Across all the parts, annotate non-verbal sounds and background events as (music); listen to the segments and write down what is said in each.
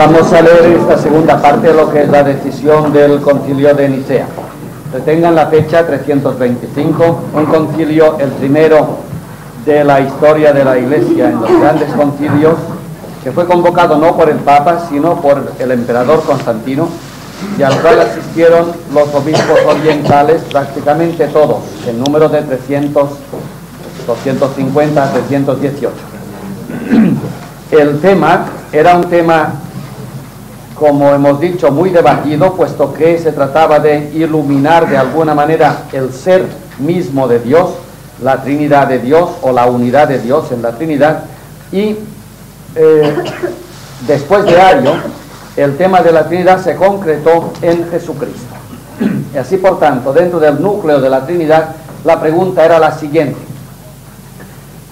Vamos a leer esta segunda parte de lo que es la decisión del concilio de Nicea. Retengan la fecha 325, un concilio, el primero de la historia de la Iglesia en los grandes concilios, que fue convocado no por el Papa, sino por el emperador Constantino, y al cual asistieron los obispos orientales, prácticamente todos, en número de 300, 250 a 318. El tema era un tema, como hemos dicho, muy debatido, puesto que se trataba de iluminar de alguna manera el ser mismo de Dios, la Trinidad de Dios o la unidad de Dios en la Trinidad, y eh, después de Ario, el tema de la Trinidad se concretó en Jesucristo. Y así, por tanto, dentro del núcleo de la Trinidad, la pregunta era la siguiente.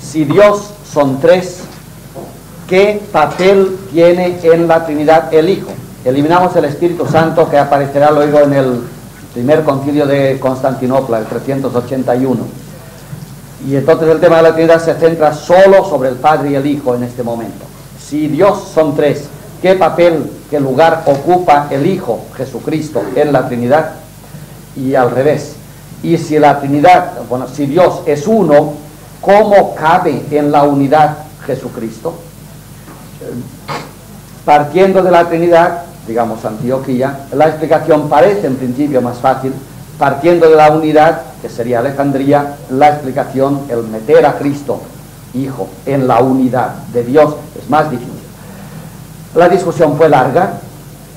Si Dios son tres, ¿qué papel tiene en la Trinidad el Hijo? Eliminamos el Espíritu Santo que aparecerá luego en el primer concilio de Constantinopla, el 381. Y entonces el tema de la Trinidad se centra solo sobre el Padre y el Hijo en este momento. Si Dios son tres, ¿qué papel, qué lugar ocupa el Hijo Jesucristo en la Trinidad? Y al revés. Y si la Trinidad, bueno, si Dios es uno, ¿cómo cabe en la unidad Jesucristo? Partiendo de la Trinidad, digamos Antioquía, la explicación parece en principio más fácil, partiendo de la unidad, que sería Alejandría, la explicación, el meter a Cristo, Hijo, en la unidad de Dios, es más difícil. La discusión fue larga,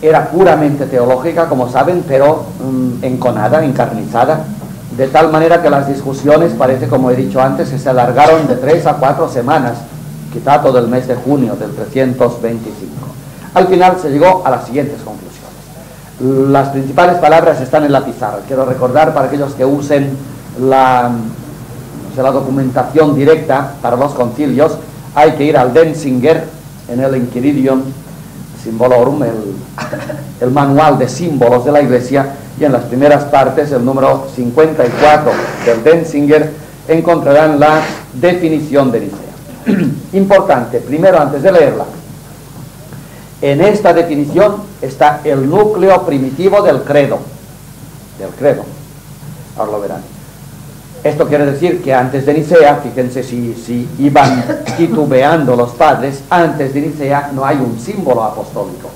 era puramente teológica, como saben, pero mmm, enconada, encarnizada, de tal manera que las discusiones, parece como he dicho antes, que se alargaron de tres a cuatro semanas, quizá todo el mes de junio del 325. Al final se llegó a las siguientes conclusiones. Las principales palabras están en la pizarra. Quiero recordar para aquellos que usen la, o sea, la documentación directa para los concilios, hay que ir al Denzinger en el Inquiridium Symbolorum, el, el manual de símbolos de la Iglesia, y en las primeras partes, el número 54 del Denzinger, encontrarán la definición de Nicea. (clears throat) Importante, primero antes de leerla, en esta definición está el núcleo primitivo del credo, del credo, ahora lo verán. Esto quiere decir que antes de Nicea, fíjense si, si iban (coughs) titubeando los padres, antes de Nicea no hay un símbolo apostólico.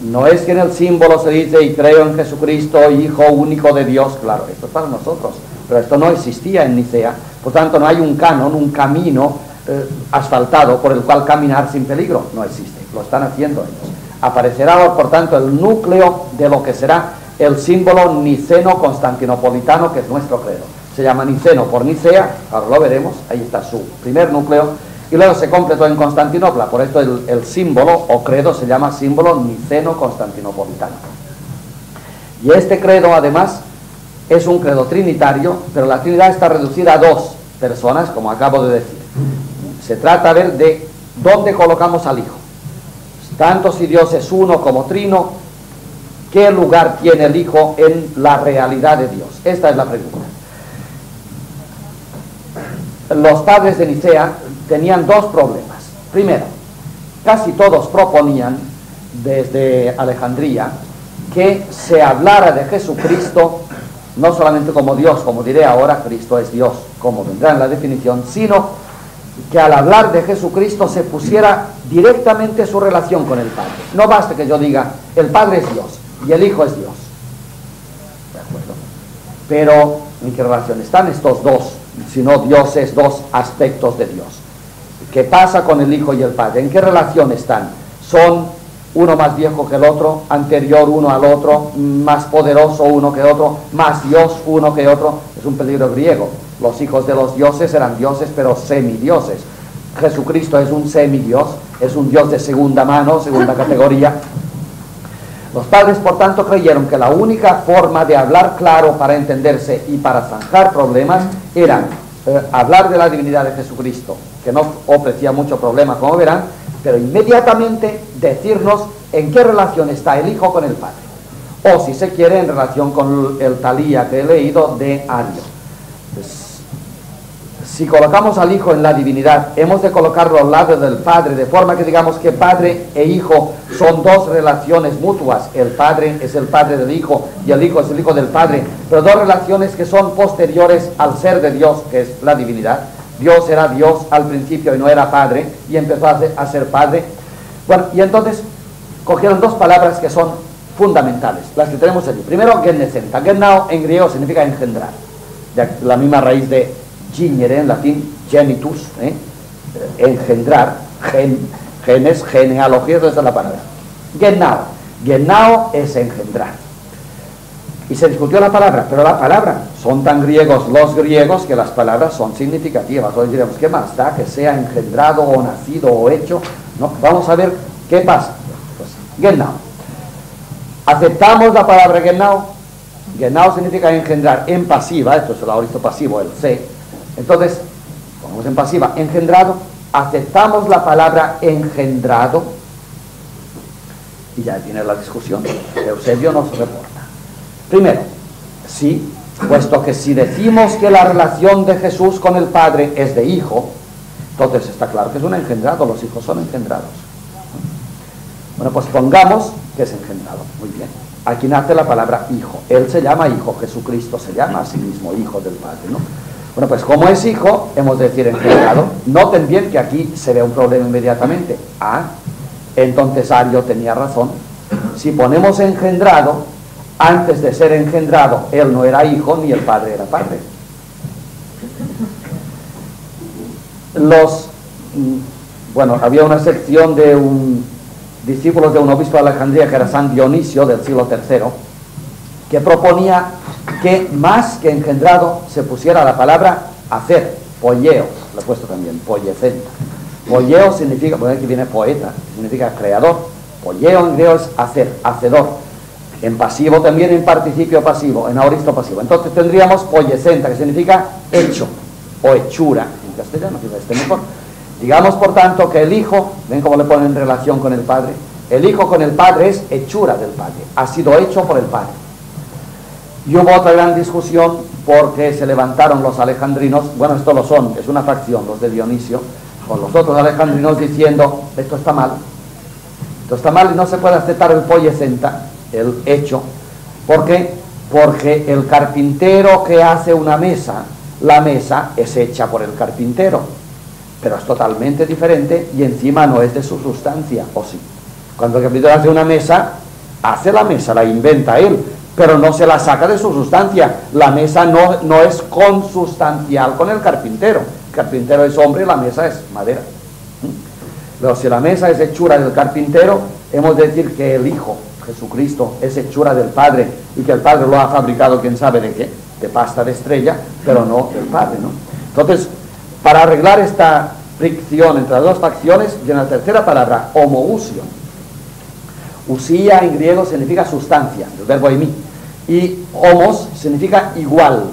No es que en el símbolo se dice y creo en Jesucristo, Hijo único de Dios, claro, esto es para nosotros, pero esto no existía en Nicea, por tanto no hay un canon, un camino eh, asfaltado por el cual caminar sin peligro, no existe, lo están haciendo ellos. Aparecerá por tanto el núcleo de lo que será el símbolo niceno constantinopolitano que es nuestro credo se llama Niceno por Nicea, ahora lo veremos, ahí está su primer núcleo, y luego se completó en Constantinopla, por esto el, el símbolo o credo se llama símbolo niceno constantinopolitano. Y este credo además es un credo trinitario, pero la Trinidad está reducida a dos personas, como acabo de decir. Se trata de de dónde colocamos al Hijo. Tanto si Dios es uno como trino, ¿qué lugar tiene el Hijo en la realidad de Dios? Esta es la pregunta los padres de Nicea tenían dos problemas. Primero, casi todos proponían desde Alejandría que se hablara de Jesucristo no solamente como Dios, como diré ahora, Cristo es Dios, como vendrá en la definición, sino que al hablar de Jesucristo se pusiera directamente su relación con el Padre. No basta que yo diga, el Padre es Dios y el Hijo es Dios. ¿De acuerdo? Pero, ¿en qué relación están estos dos sino Dios es dos aspectos de Dios. ¿Qué pasa con el Hijo y el Padre? ¿En qué relación están? ¿Son uno más viejo que el otro, anterior uno al otro, más poderoso uno que otro, más Dios uno que otro? Es un peligro griego. Los hijos de los dioses eran dioses, pero semidioses. Jesucristo es un semidios, es un Dios de segunda mano, segunda categoría. Los padres, por tanto, creyeron que la única forma de hablar claro para entenderse y para zanjar problemas era eh, hablar de la divinidad de Jesucristo, que no ofrecía mucho problema, como verán, pero inmediatamente decirnos en qué relación está el Hijo con el Padre. O, si se quiere, en relación con el talía que he leído de Ario. Pues, si colocamos al Hijo en la divinidad, hemos de colocarlo al lado del Padre, de forma que digamos que Padre e Hijo son dos relaciones mutuas. El Padre es el Padre del Hijo y el Hijo es el Hijo del Padre, pero dos relaciones que son posteriores al ser de Dios, que es la divinidad. Dios era Dios al principio y no era Padre, y empezó a ser, Padre. Bueno, y entonces cogieron dos palabras que son fundamentales, las que tenemos allí. Primero, genecenta. Genao en griego significa engendrar, la misma raíz de Gignere en latín, genitus, ¿eh? engendrar, gen, genes, genealogía, esa es la palabra. Genau, genau es engendrar. Y se discutió la palabra, pero la palabra, son tan griegos los griegos que las palabras son significativas. Hoy diremos, ¿qué más da que sea engendrado o nacido o hecho? No, vamos a ver qué pasa. Pues, genau. Aceptamos la palabra genau. Genau significa engendrar en pasiva, esto es el aoristo pasivo, el C, entonces, ponemos en pasiva, engendrado, aceptamos la palabra engendrado y ya tiene la discusión. Eusebio nos reporta. Primero, sí, puesto que si decimos que la relación de Jesús con el Padre es de hijo, entonces está claro que es un engendrado, los hijos son engendrados. Bueno, pues pongamos que es engendrado. Muy bien. Aquí nace la palabra hijo. Él se llama hijo, Jesucristo se llama a sí mismo hijo del Padre, ¿no? Bueno, pues como es hijo, hemos de decir engendrado. Noten bien que aquí se ve un problema inmediatamente. Ah, entonces Ario tenía razón. Si ponemos engendrado, antes de ser engendrado, él no era hijo ni el padre era padre. Los, mm, bueno, había una sección de un discípulo de un obispo de Alejandría que era San Dionisio del siglo III, que proponía que más que engendrado se pusiera la palabra hacer, polleo, lo he puesto también, pollecenta. Polleo significa, bueno, aquí viene poeta, significa creador. Polleo en griego es hacer, hacedor. En pasivo también, en participio pasivo, en aoristo pasivo. Entonces tendríamos pollecenta, que significa hecho o hechura en castellano, este mejor. Digamos, por tanto, que el hijo, ven cómo le ponen en relación con el padre, el hijo con el padre es hechura del padre, ha sido hecho por el padre. Y hubo otra gran discusión porque se levantaron los alejandrinos, bueno, esto lo son, es una facción, los de Dionisio, con los otros alejandrinos diciendo, esto está mal, esto está mal y no se puede aceptar el pollecenta, el hecho. ¿Por qué? Porque el carpintero que hace una mesa, la mesa es hecha por el carpintero, pero es totalmente diferente y encima no es de su sustancia, ¿o sí? Cuando el carpintero hace una mesa, hace la mesa, la inventa él, pero no se la saca de su sustancia. La mesa no, no es consustancial con el carpintero. El carpintero es hombre y la mesa es madera. ¿Mm? Pero si la mesa es hechura del carpintero, hemos de decir que el Hijo, Jesucristo, es hechura del Padre y que el Padre lo ha fabricado, quién sabe de qué, de pasta de estrella, pero no del Padre. ¿no? Entonces, para arreglar esta fricción entre las dos facciones, viene la tercera palabra, homousio Usía en griego significa sustancia, el verbo mí Y homos significa igual.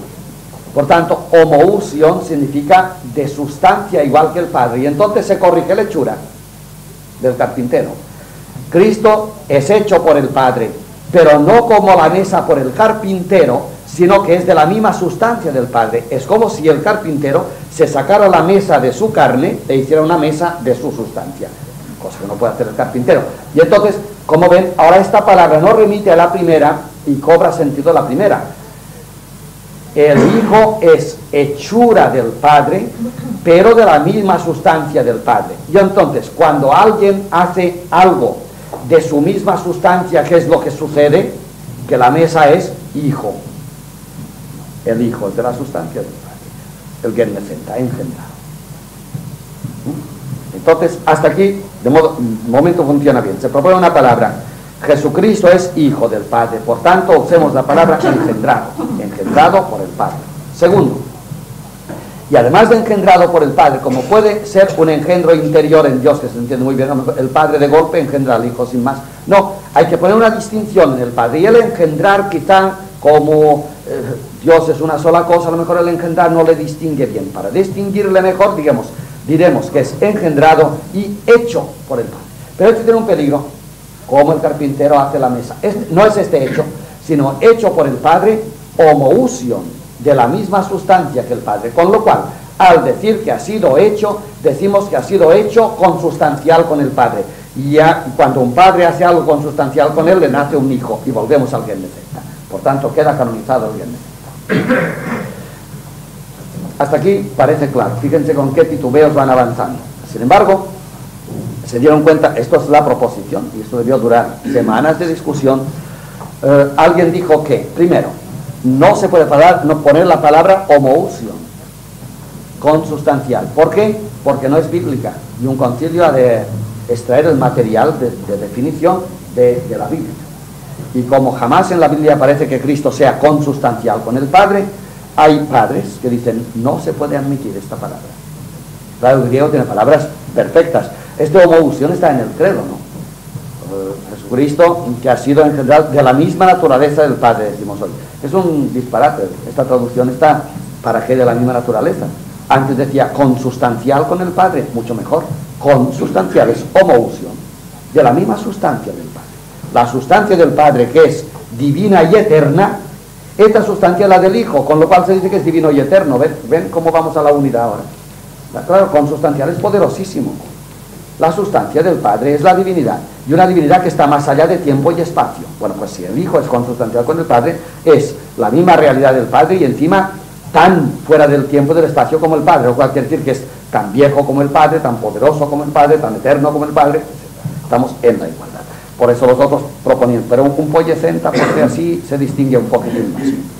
Por tanto, homousion significa de sustancia igual que el Padre. Y entonces se corrige la hechura del carpintero. Cristo es hecho por el Padre, pero no como la mesa por el carpintero, sino que es de la misma sustancia del Padre. Es como si el carpintero se sacara la mesa de su carne e hiciera una mesa de su sustancia, cosa que no puede hacer el carpintero. Y entonces como ven, ahora esta palabra no remite a la primera y cobra sentido la primera. El Hijo es hechura del Padre, pero de la misma sustancia del Padre. Y entonces, cuando alguien hace algo de su misma sustancia, ¿qué es lo que sucede? Que la mesa es hijo. El Hijo es de la sustancia del Padre. El que necesita engendrado. Entonces, hasta aquí, de modo, momento funciona bien. Se propone una palabra. Jesucristo es hijo del Padre. Por tanto, usemos la palabra engendrado. Engendrado por el Padre. Segundo, y además de engendrado por el Padre, como puede ser un engendro interior en Dios, que se entiende muy bien, el Padre de golpe engendra al Hijo sin más. No, hay que poner una distinción en el Padre. Y el engendrar quizá como eh, Dios es una sola cosa, a lo mejor el engendrar no le distingue bien. Para distinguirle mejor, digamos, diremos que es engendrado y hecho por el Padre. Pero esto tiene un peligro, como el carpintero hace la mesa. no es este hecho, sino hecho por el Padre, homoousion, de la misma sustancia que el Padre. Con lo cual, Al decir que ha sido hecho, decimos que ha sido hecho consustancial con el Padre. Y ya cuando un padre hace algo consustancial con él, le nace un hijo. Y volvemos al bien de Por tanto, queda canonizado el bien de Hasta aquí parece claro. Fíjense con qué titubeos van avanzando. Sin embargo, se dieron cuenta, esto es la proposición, y esto debió durar semanas de discusión. Eh, alguien dijo que, primero, no se puede poner la palabra homoousion, consustancial. ¿Por qué? Porque no es bíblica. Y un concilio ha de extraer el material de, definición de, la Biblia. Y como jamás en la Biblia parece que Cristo sea consustancial con el Padre, hay padres que dicen, no se puede admitir esta palabra. Claro, el griego tiene palabras perfectas. Este homoousion está en el credo, ¿no? Jesucristo, que ha sido en general de la misma naturaleza del Padre, decimos hoy. Es un disparate. Esta traducción está para que de la misma naturaleza. Antes decía consustancial con el Padre, mucho mejor. Consustancial es homoousion, de la misma sustancia del Padre. La sustancia del Padre, que es divina y eterna, esta sustancia es la del Hijo, con lo cual se dice que es divino y eterno. ¿Ven, ¿Ven cómo vamos a la unidad ahora? Claro, consustancial es poderosísimo. La sustancia del Padre es la divinidad, y una divinidad que está más allá de tiempo y espacio. Bueno, pues si el Hijo es consustancial con el Padre, es la misma realidad del Padre y encima tan fuera del tiempo y del espacio como el Padre, o cual quiere decir que es tan viejo como el Padre, tan poderoso como el Padre, tan eterno como el Padre, estamos en la igualdad. Por eso los otros proponían, pero un pollecenta, porque así se distingue un poquitín más.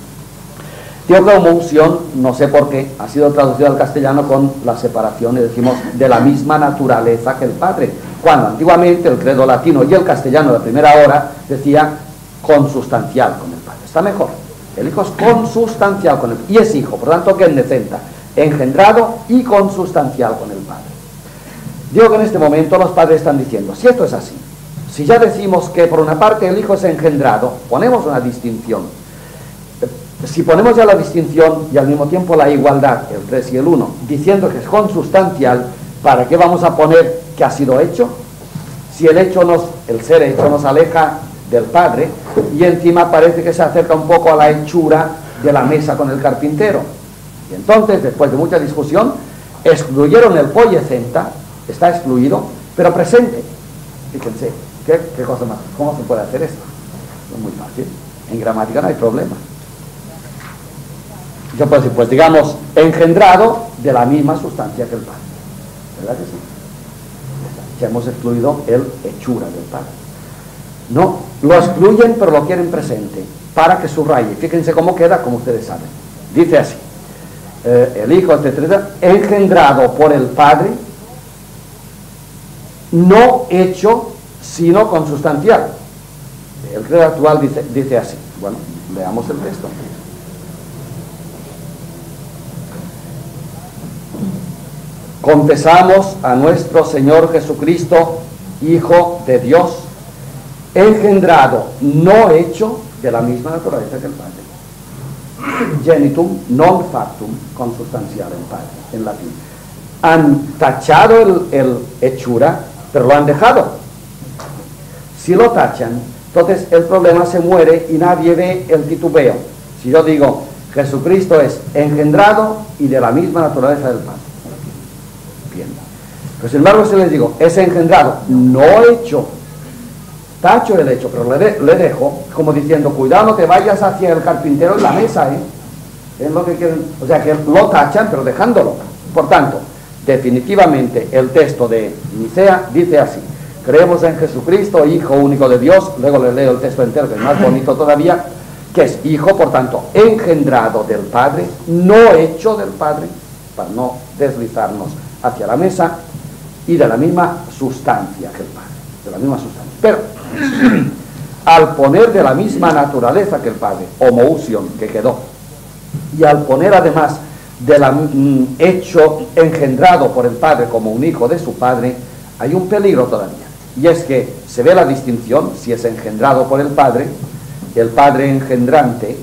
Que homoousion, no sé por qué, ha sido traducido al castellano con la separación, y decimos, de la misma naturaleza que el Padre. Cuando antiguamente el credo latino y el castellano de primera hora decía consustancial con el Padre. Está mejor. El Hijo es consustancial con el Padre. Y es Hijo, por tanto que necenta, engendrado y consustancial con el Padre. Digo que en este momento los padres están diciendo, si esto es así, si ya decimos que por una parte el Hijo es engendrado, ponemos una distinción si ponemos ya la distinción y al mismo tiempo la igualdad, el 3 y el 1, diciendo que es consustancial, ¿para qué vamos a poner que ha sido hecho? Si el hecho nos, el ser hecho nos aleja del Padre y encima parece que se acerca un poco a la hechura de la mesa con el carpintero. Y entonces, después de mucha discusión, excluyeron el pollecenta, está excluido, pero presente. Fíjense, ¿qué, qué cosa más? ¿Cómo se puede hacer esto? Es muy fácil. En gramática no hay problema. Yo puedo decir, pues digamos, engendrado de la misma sustancia que el Padre. ¿Verdad que sí? Ya hemos excluido el hechura del Padre. No, lo excluyen pero lo quieren presente para que subraye. Fíjense cómo queda, como ustedes saben. Dice así, eh, el Hijo, etcétera, engendrado por el Padre, no hecho, sino consustancial. El credo actual dice, dice así. Bueno, veamos el texto. Confesamos a nuestro Señor Jesucristo, Hijo de Dios, engendrado, no hecho de la misma naturaleza que el Padre. Genitum non factum consustancial en, padre, en latín. Han tachado el, hechura, pero lo han dejado. Si lo tachan, entonces el problema se muere y nadie ve el titubeo. Si yo digo, Jesucristo es engendrado y de la misma naturaleza del Padre. Pero sin embargo, si les digo, es engendrado, no hecho, tacho el hecho, pero le, dejo como diciendo, cuidado, no te vayas hacia el carpintero en la mesa, ¿eh? Es lo que quieren, o sea, que lo tachan, pero dejándolo. Por tanto, definitivamente el texto de Nicea dice así, creemos en Jesucristo, Hijo único de Dios, luego le leo el texto entero, que es más bonito todavía, que es Hijo, por tanto, engendrado del Padre, no hecho del Padre, para no deslizarnos hacia la mesa, y de la misma sustancia que el Padre, de la misma sustancia. Pero al poner de la misma naturaleza que el Padre, homoousion, que quedó, y al poner además de la, mm, hecho engendrado por el Padre como un hijo de su Padre, hay un peligro todavía. Y es que se ve la distinción, si es engendrado por el Padre, el Padre engendrante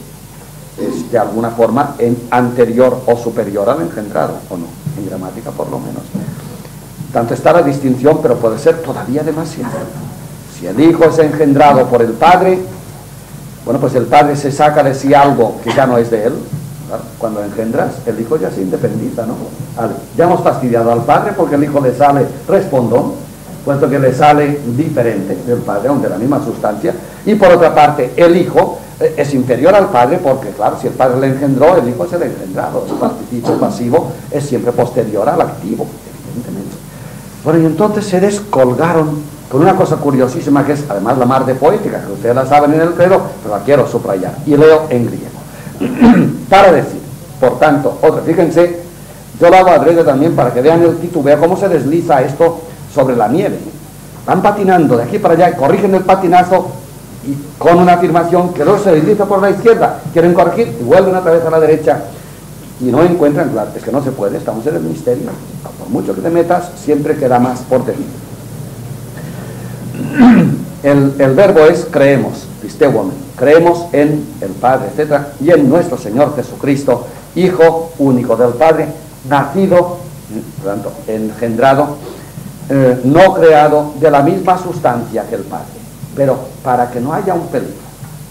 es de alguna forma anterior o superior al engendrado, o no, en gramática por lo menos. Tanto está la distinción, pero puede ser todavía demasiado. Si el Hijo es engendrado por el Padre, bueno, pues el Padre se saca de sí algo que ya no es de él, Cuando engendras, el hijo ya se independiza, ¿no? Ya hemos fastidiado al padre porque el hijo le sale respondón, puesto que le sale diferente del padre, aunque la misma sustancia. Y por otra parte, el hijo eh, es inferior al padre porque, claro, si el padre le engendró, el hijo es el engendrado. El participio pasivo es siempre posterior al activo, evidentemente. Bueno, y entonces se descolgaron con una cosa curiosísima que es además la mar de poética, que ustedes la saben en el credo, pero la quiero subrayar. Y leo en griego. (clears throat) para decir, por tanto, otra, fíjense, yo lo hago adrede también para que vean el titubeo, cómo se desliza esto sobre la nieve. Van patinando de aquí para allá, corrigen el patinazo y con una afirmación que luego se desliza por la izquierda, quieren corregir y vuelven otra vez a la derecha y no encuentran, claro, es que no se puede, estamos en el misterio. Por mucho que te metas, siempre queda más por decir. (clears throat) El, el, verbo es creemos, woman, creemos en el Padre, etc. Y en nuestro Señor Jesucristo, Hijo único del Padre, nacido, tanto, engendrado eh, no creado de la misma sustancia que el Padre. Pero para que no haya un peligro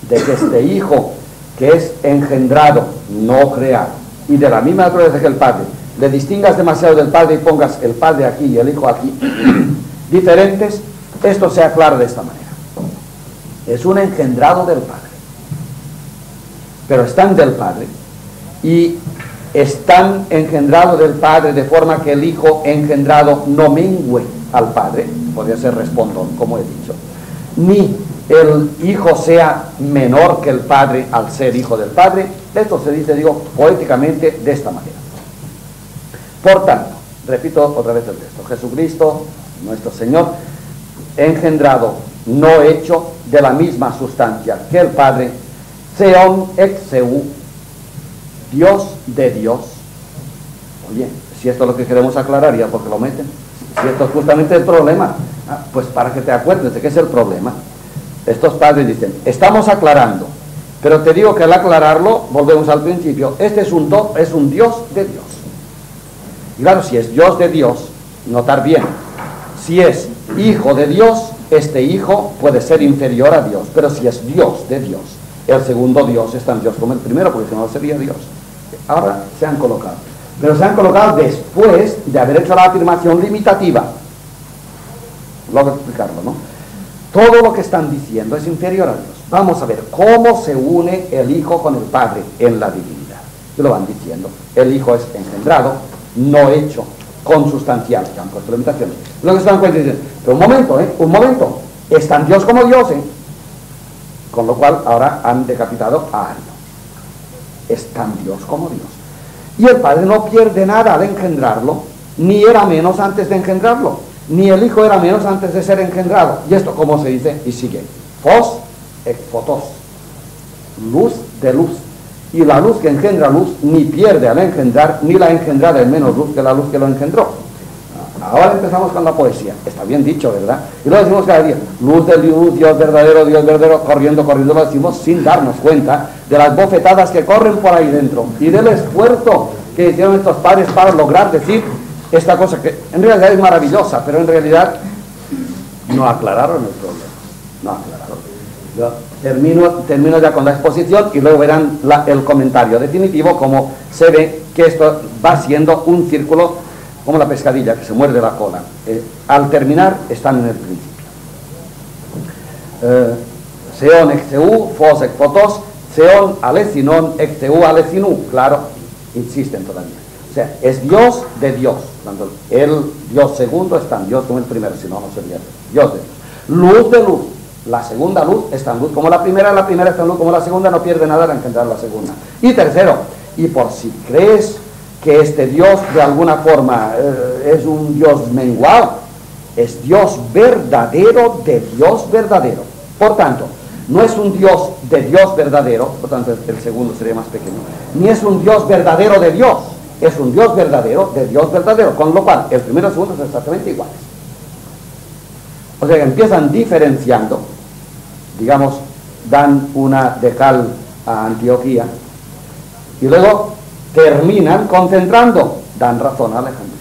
de que este Hijo que es engendrado, no creado, y de la misma naturaleza que el Padre, le distingas demasiado del Padre y pongas el Padre aquí y el Hijo aquí, (clears throat) diferentes, esto sea claro de esta manera. Es un engendrado del Padre. Pero están del Padre y están engendrados del Padre de forma que el Hijo engendrado no mengüe al Padre, podría ser respondón, como he dicho, ni el Hijo sea menor que el Padre al ser Hijo del Padre. Esto se dice, digo, poéticamente de esta manera. Por tanto, repito otra vez el texto, Jesucristo, nuestro Señor, engendrado, no hecho de la misma sustancia que el Padre, seon ex seu, Dios de Dios. Oye, si esto es lo que queremos aclarar, ya porque lo meten. Si esto es justamente el problema, ah, pues para que te acuerdes de qué es el problema. Estos padres dicen, estamos aclarando, pero te digo que al aclararlo, volvemos al principio, este es un, do, es un Dios de Dios. Y claro, si es Dios de Dios, notar bien, si es hijo de Dios, este hijo puede ser inferior a Dios, pero si es Dios de Dios, el segundo Dios es tan Dios como el primero, porque si no sería Dios. Ahora se han colocado. Pero se han colocado después de haber hecho la afirmación limitativa. Luego explicarlo, ¿no? Todo lo que están diciendo es inferior a Dios. Vamos a ver cómo se une el Hijo con el Padre en la divinidad. Y lo van diciendo. El Hijo es engendrado, no hecho, consustancial, que han puesto limitaciones. Luego se dan cuenta dicen, pero un momento, ¿eh? Un momento. Es tan Dios como Dios, ¿eh? Con lo cual ahora han decapitado a Ario. Es tan Dios como Dios. Y el Padre no pierde nada al engendrarlo, ni era menos antes de engendrarlo, ni el Hijo era menos antes de ser engendrado. ¿Y esto cómo se dice? Y sigue. Fos et fotos. Luz de luz. Y la luz que engendra luz ni pierde al engendrar, ni la engendrada es menos luz que la luz que lo engendró. Ahora empezamos con la poesía. Está bien dicho, ¿verdad? Y lo decimos cada día. Luz de luz, Dios verdadero, Dios verdadero, corriendo, corriendo, lo decimos sin darnos cuenta de las bofetadas que corren por ahí dentro y del esfuerzo que hicieron estos padres para lograr decir esta cosa que en realidad es maravillosa, pero en realidad no aclararon el problema. Termino, termino ya con la exposición y luego verán el comentario definitivo, como se ve que esto va siendo un círculo como la pescadilla que se muerde la cola. Eh, al terminar están en el principio. Eh, seon exeu, fos ex fotos, seon alecinon. Claro, insisten todavía. O sea, es Dios de Dios. Cuando el Dios segundo está en Dios como el primero, si no, no sería Dios de Dios. Luz de luz. La segunda luz está en luz como la primera, la primera está en luz como la segunda, no pierde nada al encontrar la segunda. Y tercero, y por si crees que este Dios de alguna forma eh, es un Dios menguado, es Dios verdadero de Dios verdadero. Por tanto, no es un Dios de Dios verdadero, por tanto el segundo sería más pequeño, ni es un Dios verdadero de Dios, es un Dios verdadero de Dios verdadero, con lo cual el primero y el segundo son exactamente iguales. O sea que empiezan diferenciando, digamos, dan una de cal a Antioquía, y luego terminan concentrando, dan razón a Alejandro.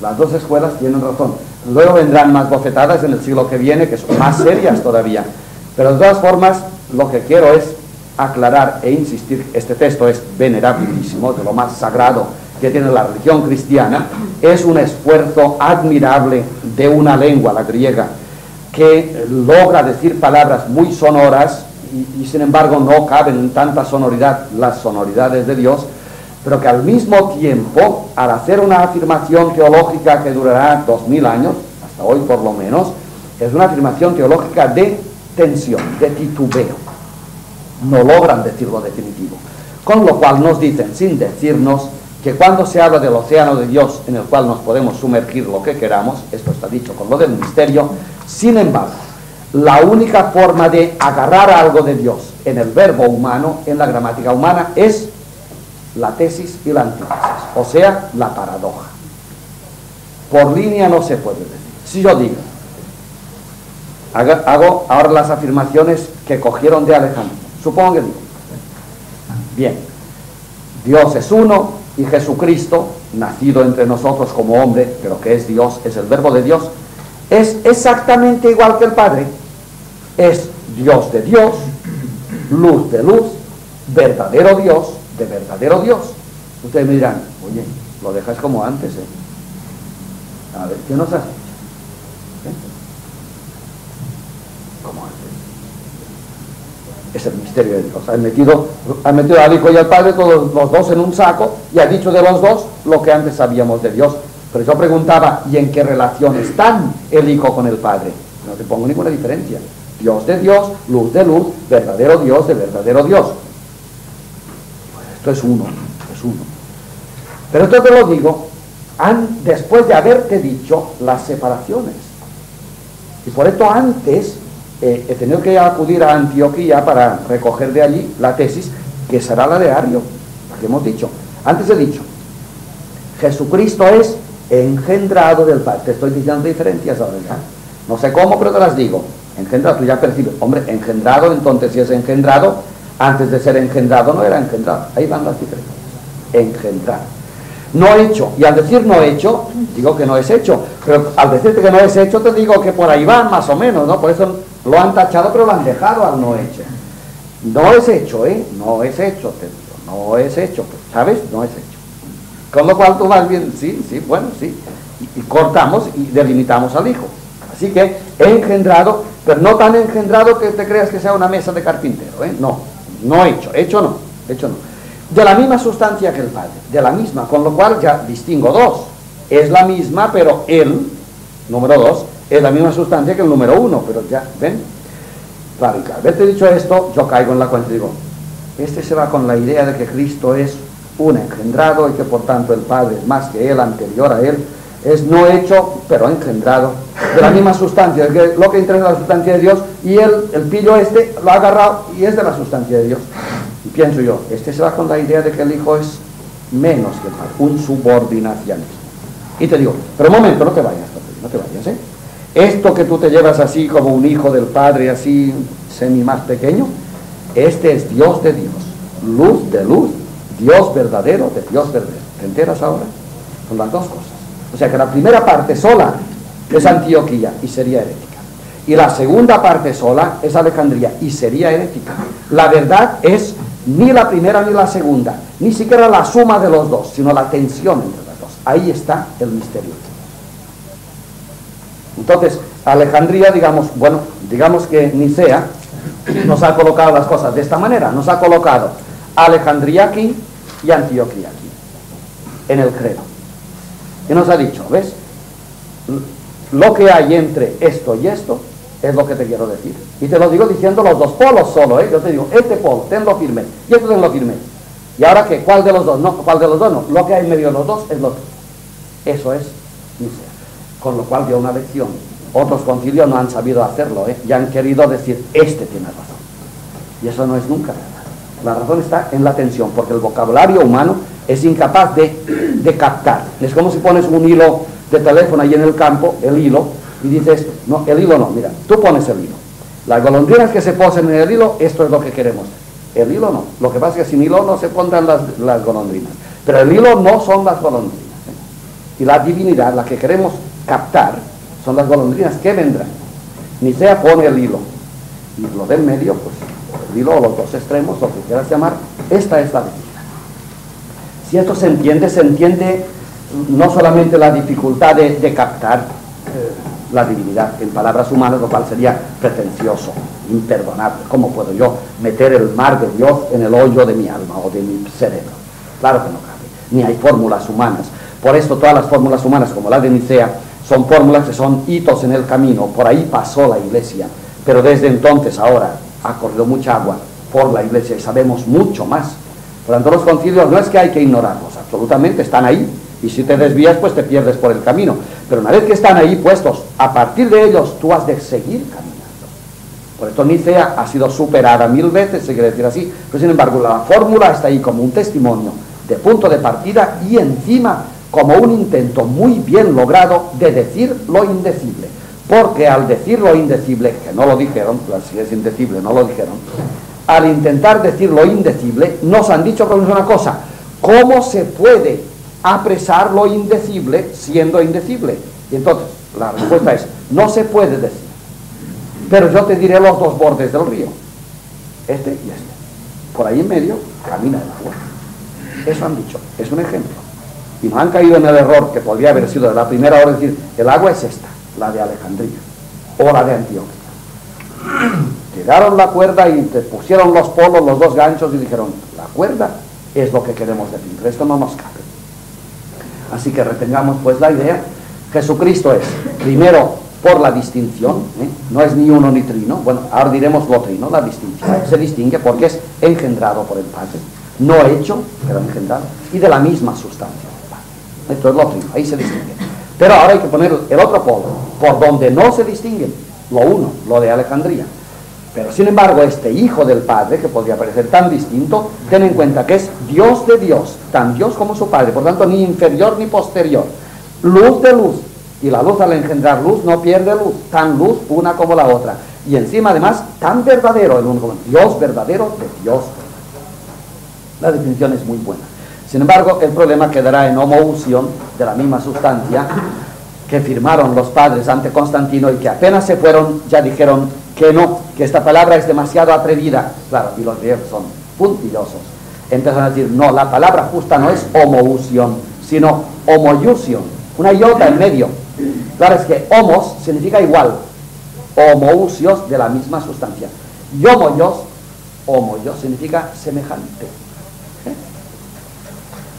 Las dos escuelas tienen razón. Luego vendrán más bofetadas en el siglo que viene, que son más serias todavía. Pero de todas formas, lo que quiero es aclarar e insistir, este texto es venerabilísimo, de lo más sagrado que tiene la religión cristiana, es un esfuerzo admirable de una lengua, la griega, que logra decir palabras muy sonoras y, sin embargo no caben en tanta sonoridad las sonoridades de Dios, pero que al mismo tiempo, al hacer una afirmación teológica que durará dos mil años, hasta hoy por lo menos, es una afirmación teológica de tensión, de titubeo. No logran decirlo definitivo. Con lo cual nos dicen, sin decirnos, que cuando se habla del océano de Dios en el cual nos podemos sumergir lo que queramos, esto está dicho con lo del misterio, sin embargo, la única forma de agarrar algo de Dios en el verbo humano, en la gramática humana, es la tesis y la antítesis, o sea, la paradoja. Por línea no se puede decir. Si yo digo, hago ahora las afirmaciones que cogieron de Alejandro, supongo que digo, bien, Dios es uno y Jesucristo, nacido entre nosotros como hombre, pero que es Dios, es el verbo de Dios, es exactamente igual que el Padre, es Dios de Dios, luz de luz, verdadero Dios, de verdadero Dios. Ustedes me dirán, oye, lo dejas como antes, ¿eh? A ver, ¿qué nos has hecho? ¿Eh? Como antes. Es el misterio de Dios. Han metido, han metido al Hijo y al Padre todos los dos en un saco y ha dicho de los dos lo que antes sabíamos de Dios. Pero yo preguntaba, ¿y en qué relación están el Hijo con el Padre? No te pongo ninguna diferencia. Dios de Dios, luz de luz, verdadero Dios de verdadero Dios. Esto es uno, es uno. Pero esto te lo digo después de haberte dicho las separaciones. Y por esto antes eh, he tenido que acudir a Antioquía para recoger de allí la tesis que será la de Ario, la que hemos dicho. Antes he dicho, Jesucristo es engendrado del Padre. Te estoy diciendo diferencias ahora ya. No sé cómo, pero te las digo. Engendrado, tú ya percibes. Hombre, engendrado, entonces si es engendrado, antes de ser engendrado no era engendrado. Ahí van las diferencias. Engendrar. No hecho. Y al decir no hecho, digo que no es hecho. Pero al decirte que no es hecho, te digo que por ahí van más o menos, ¿no? Por eso lo han tachado, pero lo han dejado al no hecho. No es hecho, ¿eh? No es hecho, te digo. No es hecho. ¿Sabes? No es hecho. Con lo cual tú vas bien, sí, sí, bueno, sí. Y cortamos y delimitamos al hijo. Así que engendrado, pero no tan engendrado que te creas que sea una mesa de carpintero, ¿eh? No no hecho, hecho no, hecho no. De la misma sustancia que el Padre, de la misma, con lo cual ya distingo dos. Es la misma, pero él, número dos, es la misma sustancia que el número uno, pero ya, ¿ven? Claro, y claro, dicho esto, yo caigo en la cuenta y digo, este se va con la idea de que Cristo es un engendrado y que por tanto el Padre es más que él, anterior a él, es no hecho, pero engendrado, de la misma sustancia, que lo que entra en la sustancia de Dios, y él, el pillo este, lo ha agarrado y es de la sustancia de Dios. Y pienso yo, este se va con la idea de que el Hijo es menos que el Padre, un subordinacionismo. Y te digo, pero un momento, no te vayas, no te vayas, ¿eh? Esto que tú te llevas así como un hijo del Padre, así semi más pequeño, este es Dios de Dios, luz de luz, Dios verdadero de Dios verdadero. ¿Te enteras ahora? Son las dos cosas. O sea que la primera parte sola es Antioquía y sería herética. Y la segunda parte sola es Alejandría y sería herética. La verdad es ni la primera ni la segunda, ni siquiera la suma de los dos, sino la tensión entre las dos. Ahí está el misterio. Entonces, Alejandría, digamos, bueno, digamos que Nicea nos ha colocado las cosas de esta manera, nos ha colocado Alejandría aquí y Antioquía aquí, en el credo. Y nos ha dicho, ¿ves? Lo que hay entre esto y esto es lo que te quiero decir. Y te lo digo diciendo los dos polos solo, ¿eh? Yo te digo, este polo, tenlo firme, y esto tenlo firme. ¿Y ahora qué? ¿Cuál de los dos? No, ¿cuál de los dos no? Lo que hay en medio de los dos es lo que. Eso es Nicea. Con lo cual dio una lección. Otros concilios no han sabido hacerlo, ¿eh? Y han querido decir, este tiene razón. Y eso no es nunca. La razón está en la tensión, porque el vocabulario humano es incapaz de, captar. Es como si pones un hilo de teléfono ahí en el campo, el hilo, y dices, no, el hilo no, mira, tú pones el hilo. Las golondrinas que se posen en el hilo, esto es lo que queremos. El hilo no. Lo que pasa es que sin hilo no se pondrán las, golondrinas. Pero el hilo no son las golondrinas. ¿eh? Y la divinidad, la que queremos captar, son las golondrinas que vendrán. Ni sea pone el hilo. Y lo del medio, pues, filo o los dos extremos, lo que quieras llamar, esta es la divinidad. Si esto se entiende, se entiende no solamente la dificultad de, captar eh, la divinidad en palabras humanas, lo cual sería pretencioso, imperdonable. ¿Cómo puedo yo meter el mar de Dios en el hoyo de mi alma o de mi cerebro? Claro que no cabe, ni hay fórmulas humanas. Por esto todas las fórmulas humanas, como la de Nicea, son fórmulas que son hitos en el camino, por ahí pasó la iglesia, pero desde entonces ahora ha corrido mucha agua por la iglesia y sabemos mucho más. Por tanto, los concilios no es que hay que ignorarlos, absolutamente están ahí, y si te desvías, pues te pierdes por el camino. Pero una vez que están ahí puestos, a partir de ellos tú has de seguir caminando. Por esto Nicea ha sido superada mil veces, se quiere decir así, pero sin embargo la fórmula está ahí como un testimonio de punto de partida y encima como un intento muy bien logrado de decir lo indecible. Porque al decir lo indecible, que no lo dijeron, si es indecible, no lo dijeron, al intentar decir lo indecible, nos han dicho con una cosa, ¿cómo se puede apresar lo indecible siendo indecible? Y entonces, la respuesta es, no se puede decir. Pero yo te diré los dos bordes del río, este y este. Por ahí en medio camina el agua. Eso han dicho, es un ejemplo y no han caído en el error que podría haber sido de la primera hora, decir, el agua es esta, la de Alejandría, o la de Antioquia. Tiraron la cuerda y te pusieron los polos, los dos ganchos y dijeron, la cuerda es lo que queremos decir, esto no nos cabe. Así que retengamos pues la idea, Jesucristo es, primero por la distinción, ¿eh? no es ni uno ni trino, bueno, ahora diremos lo trino, la distinción, se distingue porque es engendrado por el Padre, no hecho, pero engendrado, y de la misma sustancia. Esto es lo primo, ahí se distingue. Pero ahora hay que poner el otro polo, por donde no se distinguen, lo uno, lo de Alejandría. Pero sin embargo, este hijo del Padre, que podría parecer tan distinto, ten en cuenta que es Dios de Dios, tan Dios como su Padre, por tanto, ni inferior ni posterior. Luz de luz, y la luz al engendrar luz no pierde luz, tan luz una como la otra. Y encima además, tan verdadero el uno como Dios verdadero de Dios. La definición es muy buena. Sin embargo, el problema quedará en homoousión de la misma sustancia que firmaron los padres ante Constantino y que apenas se fueron ya dijeron que no, que esta palabra es demasiado atrevida. Claro, y los griegos son puntillosos. Empezaron a decir, no, la palabra justa no es homoousión, sino homoiusión, una iota en medio. Claro, es que homos significa igual, homousios de la misma sustancia. Y homoios, homoios significa semejante.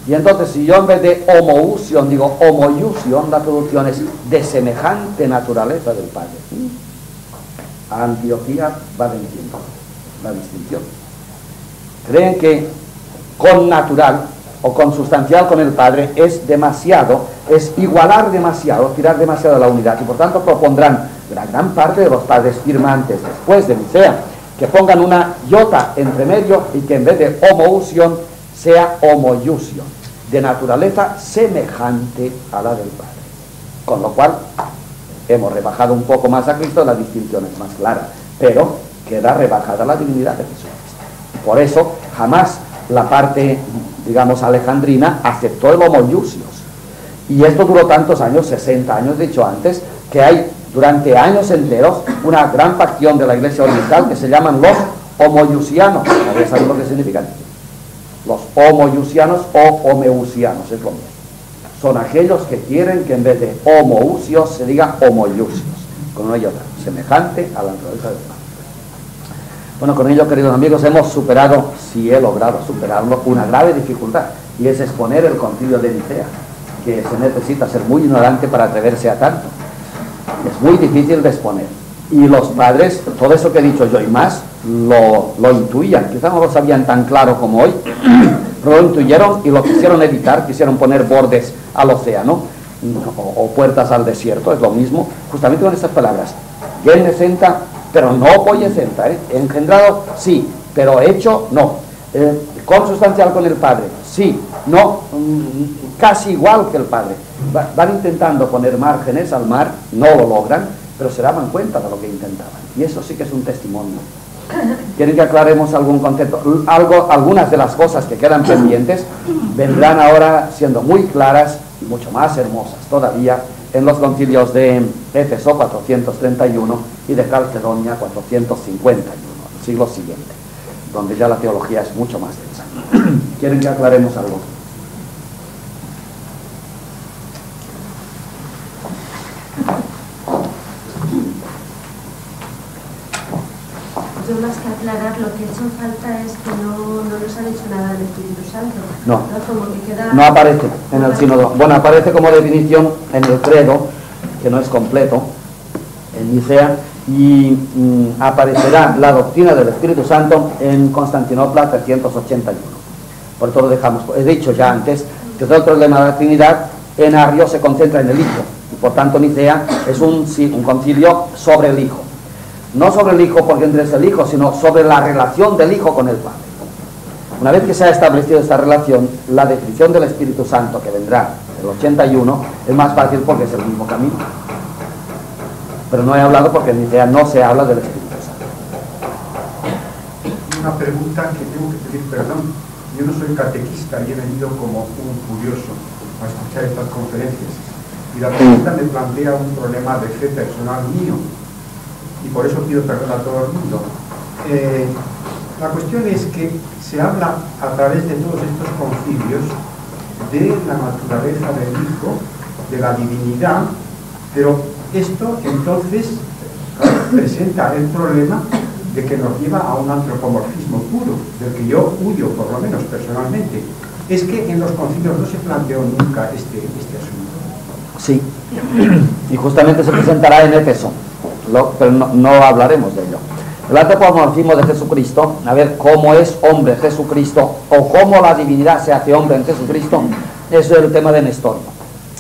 Y entonces si yo en vez de homoousion digo homoiusion, la traducción es de semejante naturaleza del Padre. Antioquía va venciendo la distinción. Creen que con natural o consubstancial con el Padre es demasiado, es igualar demasiado, tirar demasiado la unidad y por tanto propondrán la gran parte de los padres firmantes después de Nicea que pongan una iota entre medio y que en vez de homoousion sea homoiusion, de naturaleza semejante a la del Padre. Con lo cual, hemos rebajado un poco más a Cristo, la distinción es más clara, pero queda rebajada la divinidad de Jesucristo. Por eso, jamás la parte, digamos, alejandrina aceptó el homoiusios. Y esto duró tantos años, 60 años, dicho antes, que hay durante años enteros una gran facción de la iglesia oriental que se llaman los homoiusianos. ¿Sabéis lo que significan? Los homoiusianos o homeusianos, es lo mismo. Son aquellos que quieren que en vez de homousios se diga homoiusios, con una iota, semejante a la naturaleza del Padre. Bueno, con ello, queridos amigos, hemos superado, si he logrado superarlo, una grave dificultad, y es exponer el concilio de Nicea, que se necesita ser muy ignorante para atreverse a tanto. Es muy difícil de exponer. Y los padres, todo eso que he dicho yo y más, lo, lo intuían, quizás no lo sabían tan claro como hoy, (clears throat) pero lo intuyeron y lo quisieron evitar, quisieron poner bordes al océano o, puertas al desierto, es lo mismo, justamente con estas palabras. Genesenta, pero no poyecenta, ¿eh? engendrado, sí, pero hecho, no. Eh, consustancial con el Padre, sí, no, mm, casi igual que el Padre. van intentando poner márgenes al mar, no lo logran, pero se daban cuenta de lo que intentaban. Y eso sí que es un testimonio. ¿Quieren que aclaremos algún concepto? Algo, algunas de las cosas que quedan pendientes vendrán ahora siendo muy claras y mucho más hermosas todavía en los concilios de Éfeso 431 y de Calcedonia 451, el siglo siguiente. donde ya la teología es mucho más densa. (clears throat) ¿Quieren que aclaremos algo? Yo más que aclarar, lo que he hecho falta es que no, no nos ha dicho nada del Espíritu Santo. No. Como que queda... No aparece en el sínodo. Bueno, aparece como definición en el credo, que no es completo, en Nicea, y mm, aparecerá la doctrina del Espíritu Santo en Constantinopla 381. Por lo dejamos. He dicho ya antes que todo el problema de la Trinidad en Arrio se concentra en el Hijo, y por tanto Nicea es un, sí, un concilio sobre el Hijo. No sobre el Hijo porque entre es el Hijo, sino sobre la relación del Hijo con el Padre. Una vez que se ha establecido esta relación, la definición del Espíritu Santo que vendrá el 81 es más fácil porque es el mismo camino. Pero no he hablado porque en Nicea no se habla del Espíritu Santo. Una pregunta que tengo que pedir perdón. Yo no soy catequista y he venido como un curioso a escuchar estas conferencias. Y la pregunta me plantea un problema de fe personal mío y por eso pido perdón a todo el mundo. Eh, la cuestión es que se habla a través de todos estos concilios de la naturaleza del Hijo, de la divinidad, pero esto entonces presenta el problema de que nos lleva a un antropomorfismo puro, del que yo huyo, por lo menos personalmente. Es que en los concilios no se planteó nunca este, este asunto. Sí, y justamente se presentará en Éfeso pero no, hablaremos de ello. El antropomorfismo de Jesucristo, a ver cómo es hombre Jesucristo o cómo la divinidad se hace hombre en Jesucristo, eso es el tema de Nestor.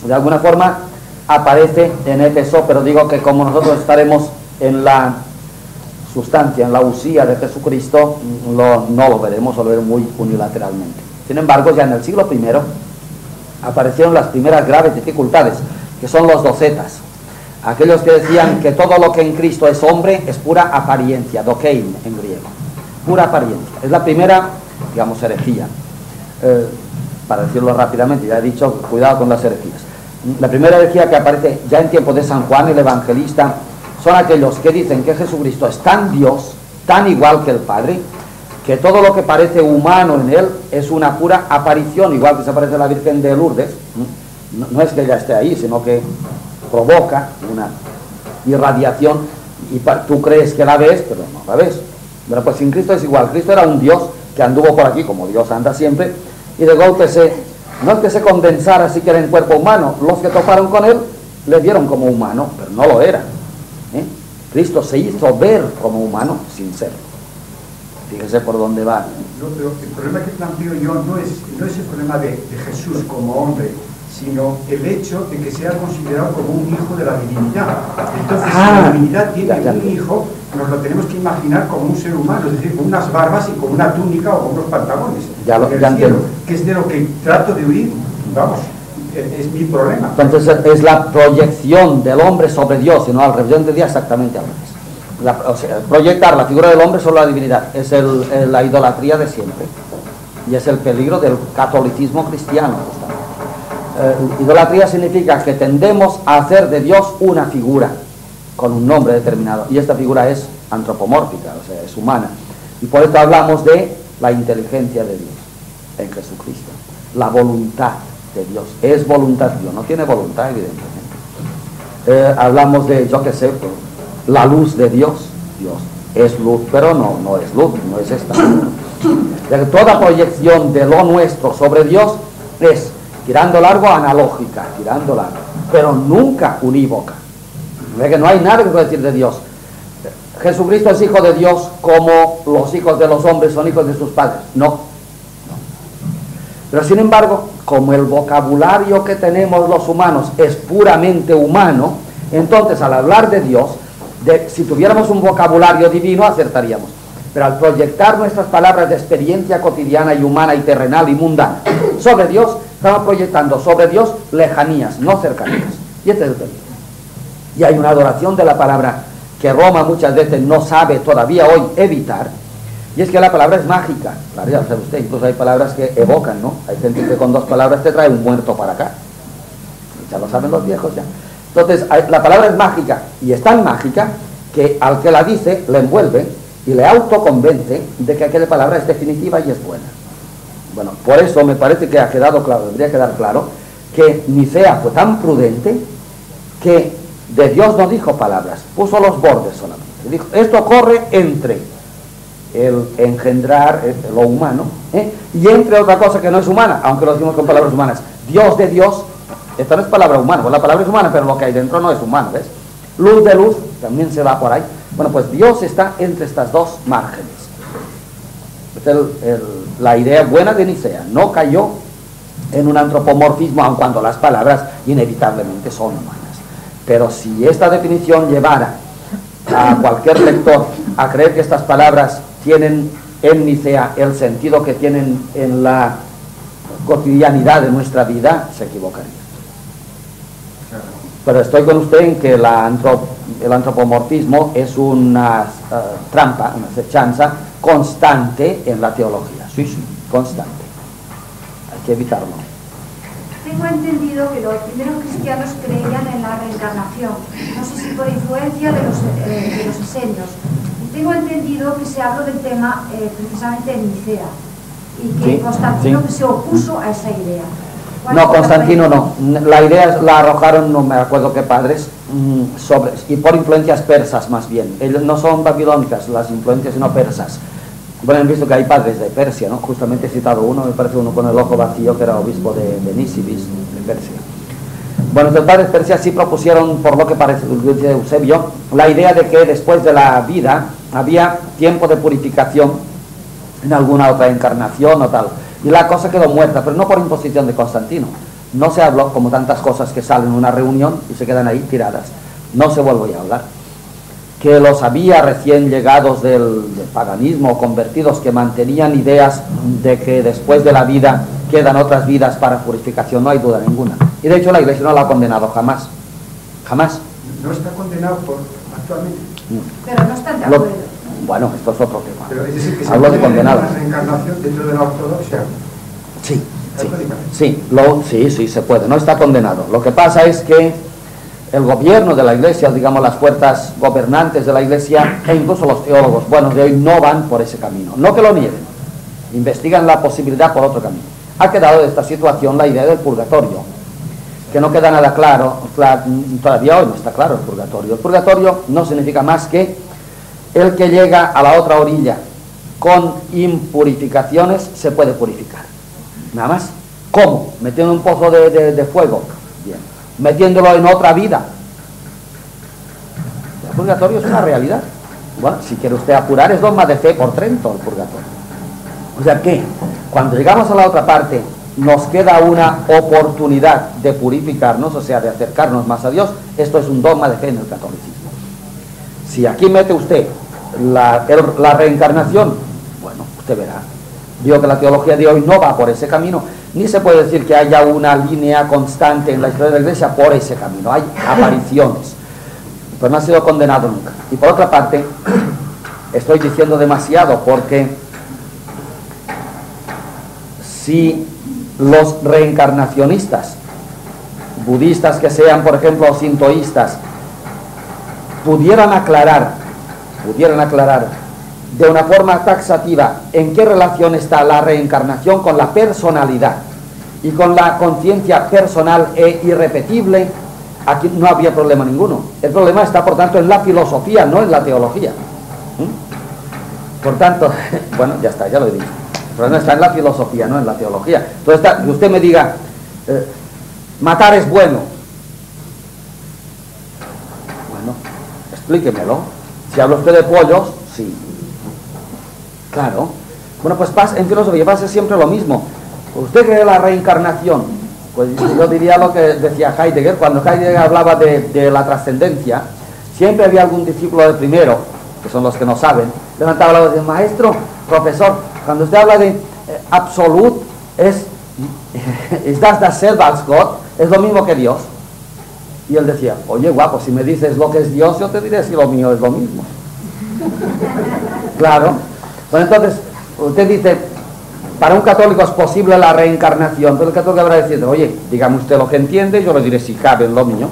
De alguna forma aparece en Éfeso, pero digo que como nosotros estaremos en la sustancia, en la usía de Jesucristo, no lo veremos o lo veremos muy unilateralmente. Sin embargo, ya en el siglo I aparecieron las primeras graves dificultades, que son los docetas aquellos que decían que todo lo que en Cristo es hombre es pura apariencia, dokein en griego, pura apariencia. Es la primera, digamos, herejía. Eh, para decirlo rápidamente, ya he dicho, cuidado con las herejías. La primera herejía que aparece ya en tiempo de San Juan el Evangelista son aquellos que dicen que Jesucristo es tan Dios, tan igual que el Padre, que todo lo que parece humano en él es una pura aparición, igual que se aparece la Virgen de Lourdes. no es que ella esté ahí, sino que provoca una irradiación y tú crees que la ves, pero no la ves. Pero pues sin Cristo es igual. Cristo era un Dios que anduvo por aquí, como Dios anda siempre, y de golpe se, no es que se condensara siquiera en cuerpo humano, los que toparon con él le vieron como humano, pero no lo era. ¿eh? Cristo se hizo ver como humano sin serlo. Fíjese por dónde va. No, pero el problema que planteo yo no es, no es el problema de Jesús como hombre, sino el hecho de que sea considerado como un hijo de la divinidad. Entonces, si la ah, divinidad tiene un hijo, nos lo tenemos que imaginar como un ser humano, es decir, con unas barbas y con una túnica o con unos pantalones. Ya lo que es de lo que trato de huir, vamos, es, mi problema. Entonces es la proyección del hombre sobre Dios, y no al revés de Dios exactamente al revés. o sea, proyectar la figura del hombre sobre la divinidad es la idolatría de siempre y es el peligro del catolicismo cristiano eh, idolatría significa que tendemos a hacer de Dios una figura con un nombre determinado y esta figura es antropomórfica, o sea, es humana. Y por esto hablamos de la inteligencia de Dios en Jesucristo, la voluntad de Dios. Es voluntad, Dios no tiene voluntad evidentemente. Eh, hablamos de, yo qué sé, pues, la luz de Dios, Dios es luz, pero no, no es luz, no es esta. Toda proyección de lo nuestro sobre Dios es tirando largo analógica, tirando largo, pero nunca unívoca. que no hay nada que decir de Dios. Jesucristo es hijo de Dios como los hijos de los hombres son hijos de sus padres. No. Pero sin embargo, como el vocabulario que tenemos los humanos es puramente humano, entonces al hablar de Dios, si tuviéramos un vocabulario divino, acertaríamos. Pero al proyectar nuestras palabras de experiencia cotidiana y humana y terrenal y mundana sobre Dios, estamos proyectando sobre Dios lejanías, no cercanías. Y este es el peligro. Y hay una adoración de la palabra que Roma muchas veces no sabe todavía hoy evitar, y es que la palabra es mágica. Claro, ya sabe usted, incluso hay palabras que evocan, ¿no? Hay gente que con dos palabras te trae un muerto para acá. Ya lo saben los viejos ya. Entonces, la palabra es mágica, y es tan mágica que al que la dice le envuelve y le autoconvence de que aquella palabra es definitiva y es buena. Bueno, por eso me parece que ha quedado claro, debería quedar claro, que Nicea fue tan prudente que de Dios no dijo palabras, puso los bordes solamente. Dijo, esto ocurre entre el engendrar eh, lo humano ¿eh? y entre otra cosa que no es humana, aunque lo decimos con palabras humanas. Dios de Dios, esta no es palabra humana, pues la palabra es humana, pero lo que hay dentro no es humano, ¿ves? Luz de luz también se va por ahí. Bueno, pues Dios está entre estas dos márgenes. Es la idea buena de Nicea. No cayó en un antropomorfismo, aun cuando las palabras inevitablemente son humanas. Pero si esta definición llevara a cualquier lector a creer que estas palabras tienen en Nicea el sentido que tienen en la cotidianidad de nuestra vida, se equivocaría. Pero estoy con usted en que la el antropomorfismo es una eh, trampa, una acechanza constante en la teología. Sí, sí, constante. Hay que evitarlo. Tengo entendido que los primeros cristianos creían en la reencarnación, no sé si por influencia de los, eh, de los esenios. Y tengo entendido que se habló del tema eh, precisamente en Nicea y que Constantino se opuso a esa idea. No, Constantino no. La idea la arrojaron, no me acuerdo qué padres, mm, sobre, y por influencias persas más bien. Ellos no son babilónicas las influencias, sino persas. Bueno, han visto que hay padres de Persia, ¿no? Justamente he citado uno, me parece uno con el ojo vacío, que era obispo de, de Nisibis, de Persia. Bueno, los padres Persia sí propusieron, por lo que parece, dice Eusebio, la idea de que después de la vida había tiempo de purificación en alguna otra encarnación o tal. Y la cosa quedó muerta, pero no por imposición de Constantino. No se habló como tantas cosas que salen en una reunión y se quedan ahí tiradas. No se vuelve a hablar. Que los había recién llegados del, paganismo, convertidos, que mantenían ideas de que después de la vida quedan otras vidas para purificación, no hay duda ninguna. Y de hecho la iglesia no la ha condenado jamás. Jamás. No está condenado por actualmente. Pero no está de acuerdo. Bueno, esto es otro tema. Pero es decir, que se Hablo de la reencarnación dentro de la ortodoxia. Sí, sí, sí, lo, sí, sí, se puede. No está condenado. Lo que pasa es que el gobierno de la iglesia, digamos las fuerzas gobernantes de la iglesia e incluso los teólogos buenos de hoy no van por ese camino. No que lo nieguen, investigan la posibilidad por otro camino. Ha quedado de esta situación la idea del purgatorio, que no queda nada claro, todavía hoy no está claro el purgatorio. El purgatorio no significa más que el que llega a la otra orilla con impurificaciones se puede purificar. Nada más. ¿Cómo? Metiendo un pozo de, fuego. Bien. Metiéndolo en otra vida. El purgatorio es una realidad. Si quiere usted apurar, es dogma de fe por Trento el purgatorio. O sea que, cuando llegamos a la otra parte, nos queda una oportunidad de purificarnos, o sea, de acercarnos más a Dios. Esto es un dogma de fe en el catolicismo. Si aquí mete usted la, la reencarnación, bueno, usted verá. Vio que la teología de hoy no va por ese camino, ni se puede decir que haya una línea constante en la historia de la iglesia por ese camino. Hay apariciones, pero no ha sido condenado nunca. Y por otra parte, (clears throat) estoy diciendo demasiado porque si los reencarnacionistas, budistas que sean, por ejemplo, sintoístas, pudieran aclarar pudieran aclarar de una forma taxativa en qué relación está la reencarnación con la personalidad y con la conciencia personal e irrepetible, aquí no había problema ninguno. El problema está, por tanto, en la filosofía, no en la teología. ¿Mm? Por tanto, (laughs) bueno, ya está, ya lo he dicho. El problema está en la filosofía, no en la teología. Entonces, que usted me diga, eh, matar es bueno. Bueno, explíquemelo. Si habla usted de pollos, sí. Claro. Bueno, pues pasa, en filosofía pasa siempre lo mismo. ¿Usted cree la reencarnación? Pues yo diría lo que decía Heidegger, cuando Heidegger hablaba de, la trascendencia, siempre había algún discípulo de primero, que son los que no saben, levantaba la voz y decía, maestro, profesor, cuando usted habla de eh, absolut, es, (laughs) es das das Gott, es lo mismo que Dios. Y él decía, oye guapo, si me dices lo que es Dios, yo te diré si lo mío es lo mismo. (laughs) claro. Bueno, entonces, usted dice, para un católico es posible la reencarnación, pero el católico habrá decir, oye, dígame usted lo que entiende, yo le diré si cabe en lo mío.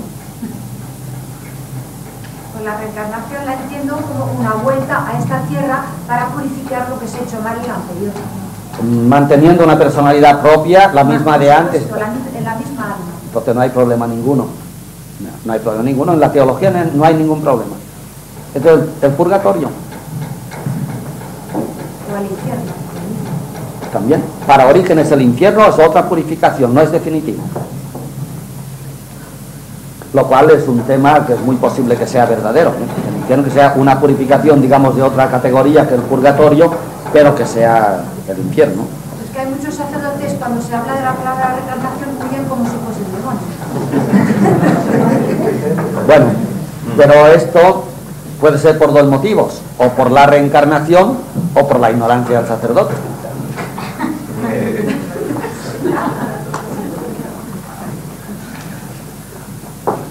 porque la reencarnación la entiendo como una vuelta a esta tierra para purificar lo que se ha hecho mal en la anterior. Manteniendo una personalidad propia, la misma de antes. La la misma alma. Entonces no hay problema ninguno. No, no hay problema ninguno. En la teología no- hay ningún problema. Entonces, el purgatorio al infierno. también. Para orígenes el infierno es otra purificación, no es definitivo. Lo cual es un tema que es muy posible que sea verdadero. ¿eh? El infierno que sea una purificación, digamos, de otra categoría que el purgatorio, pero que sea el infierno. Es que hay muchos sacerdotes cuando se habla de la palabra reencarnación huyen como si fuese demonio. Bueno, pero esto puede ser por dos motivos, o por la reencarnación o por la ignorancia del sacerdote. (laughs)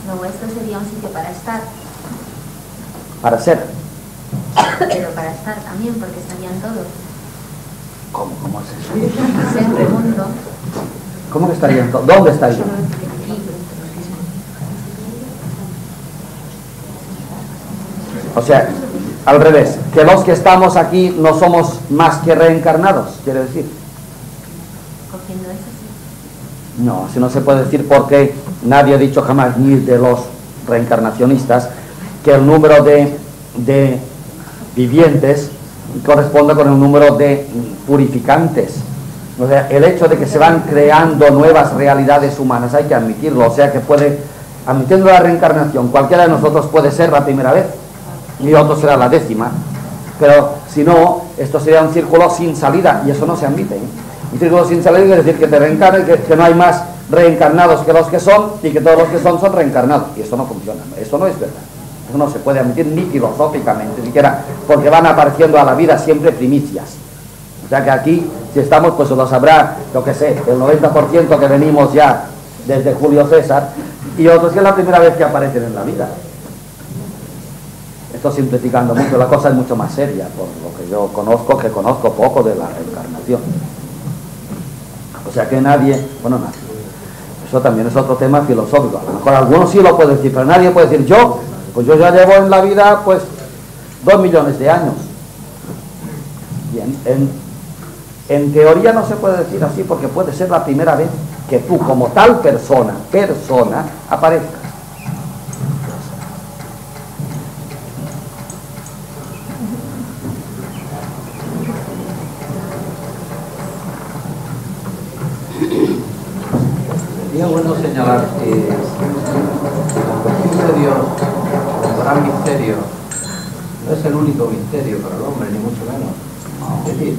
No, esto sería un sitio para estar, Para ser. pero para estar también, porque estarían todos. ¿Cómo, cómo es eso? Ser mundo. ¿Cómo que estarían todos? ¿Dónde estarían? O sea, al revés, que los que estamos aquí no somos más que reencarnados, quiere decir. Cogiendo eso, sí. No, si no se puede decir porque nadie ha dicho jamás, ni de los reencarnacionistas, que el número de, de vivientes corresponde con el número de purificantes. O sea, el hecho de que se van creando nuevas realidades humanas, hay que admitirlo. O sea, que puede, admitiendo la reencarnación, cualquiera de nosotros puede ser la primera vez y otro será la décima. Pero si no, esto sería un círculo sin salida y eso no se admite. ¿eh? Un círculo sin salida quiere decir que te reencarnan, que, no hay más reencarnados que los que son y que todos los que son son reencarnados. Y eso no funciona, eso no es verdad. Eso no se puede admitir ni filosóficamente, ni siquiera porque van apareciendo a la vida siempre primicias. O sea que aquí, si estamos, pues lo sabrá, lo que sé, el 90% que venimos ya desde Julio César y otros que es la primera vez que aparecen en la vida. Esto simplificando mucho, la cosa es mucho más seria, por lo que yo conozco, que conozco poco de la reencarnación. O sea que nadie, bueno, nadie. Eso también es otro tema filosófico. A lo mejor algunos sí lo pueden decir, pero nadie puede decir, yo, pues yo ya llevo en la vida, pues, dos millones de años. Bien, en, en teoría no se puede decir así porque puede ser la primera vez que tú como tal persona, persona, aparezcas. Sería bueno señalar que la cuestión de Dios, el gran misterio, no es el único misterio para el hombre, ni mucho menos. Es decir,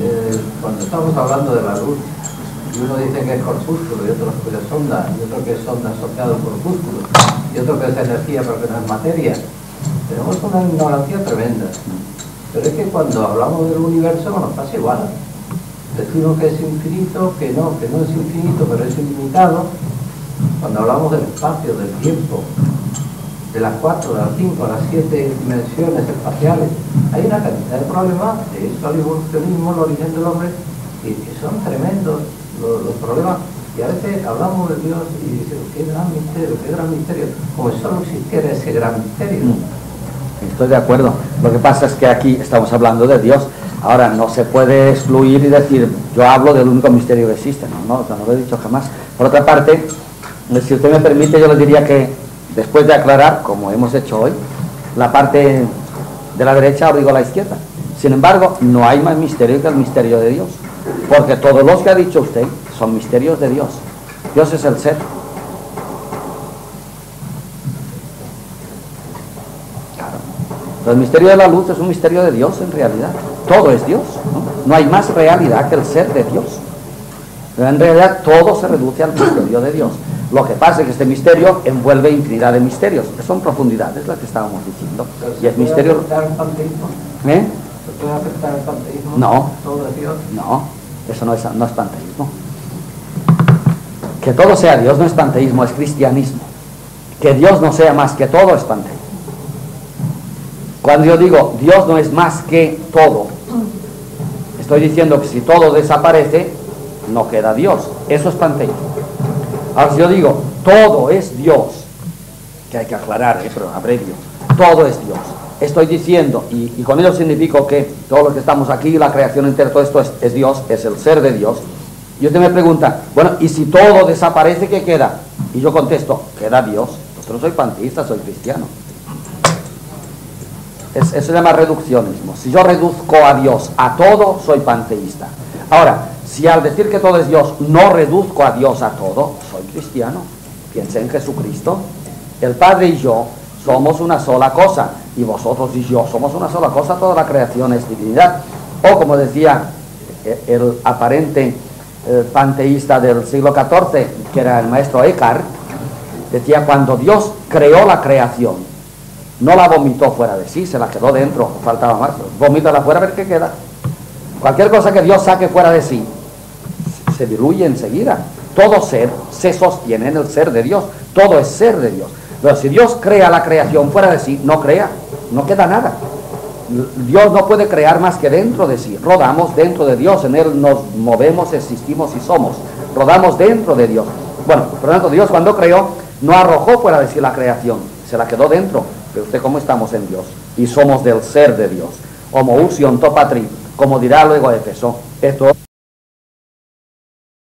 eh, cuando estamos hablando de la luz, y uno dice que es corpúsculo, y otro que es onda, y otro que es onda asociado a corpúsculo, y otro que es energía pero que no es materia, tenemos una ignorancia tremenda. Pero es que cuando hablamos del universo nos pasa igual. Decimos que es infinito, que no, que no es infinito, pero es ilimitado. Cuando hablamos del espacio, del tiempo, de las cuatro, de las cinco, de las siete dimensiones espaciales, hay una cantidad de problemas, de eso al evolucionismo, el origen del hombre, que son tremendos los, problemas. Y a veces hablamos de Dios y decimos, qué gran misterio, qué gran misterio, como si solo existiera ese gran misterio. Estoy de acuerdo. Lo que pasa es que aquí estamos hablando de Dios. Ahora, no se puede excluir y decir, yo hablo del único misterio que existe. No, no, o no lo he dicho jamás. Por otra parte, si usted me permite, yo le diría que después de aclarar, como hemos hecho hoy, la parte de la derecha, ahora digo la izquierda. Sin embargo, no hay más misterio que el misterio de Dios. Porque todos los que ha dicho usted son misterios de Dios. Dios es el ser. El misterio de la luz es un misterio de Dios en realidad. Todo es Dios. ¿no? No hay más realidad que el ser de Dios. Pero en realidad todo se reduce al misterio de Dios. Lo que pasa es que este misterio envuelve infinidad de misterios. Son profundidades las que estábamos diciendo. Y ¿se es puede misterio... el panteísmo? ¿Eh? ¿Se puede afectar el panteísmo? No. Todo es Dios. No, eso no es, no es panteísmo. Que todo sea Dios no es panteísmo, es cristianismo. Que Dios no sea más que todo es panteísmo. Cuando yo digo Dios no es más que todo, estoy diciendo que si todo desaparece, no queda Dios. Eso es panteísmo. Ahora si yo digo todo es Dios, que hay que aclarar, ¿eh? pero abrevio. todo es Dios. Estoy diciendo, y, y con ello significo que todo lo que estamos aquí, la creación entera, todo esto es, es Dios, es el ser de Dios. Y usted me pregunta, bueno, ¿y si todo desaparece, qué queda? Y yo contesto, queda Dios. Yo no soy panteísta, soy cristiano. Es- eso se llama reduccionismo. Si yo reduzco a Dios a todo, soy panteísta. Ahora, si al decir que todo es Dios no reduzco a Dios a todo, soy cristiano. Piense en Jesucristo. El Padre y yo somos una sola cosa. Y vosotros y yo somos una sola cosa. Toda la creación es divinidad. O como decía eh, el aparente eh, panteísta del siglo XIV, que era el maestro Eckhart, decía cuando Dios creó la creación, no la vomitó fuera de sí, se la quedó dentro, faltaba más. Vomítala fuera a ver qué queda. Cualquier cosa que Dios saque fuera de sí, se diluye enseguida. Todo ser se sostiene en el ser de Dios. Todo es ser de Dios. Pero si Dios crea la creación fuera de sí, no crea, no queda nada. Dios no puede crear más que dentro de sí. Rodamos dentro de Dios, en Él nos movemos, existimos y somos. Rodamos dentro de Dios. Bueno, por lo tanto, Dios cuando creó no arrojó fuera de sí la creación, se la quedó dentro. Pero usted, ¿cómo estamos en Dios? Y somos del ser de Dios. Homo usion to patri, como dirá luego Éfeso. Esto